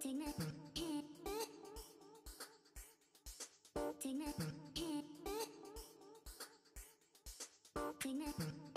Take me, take me, take my.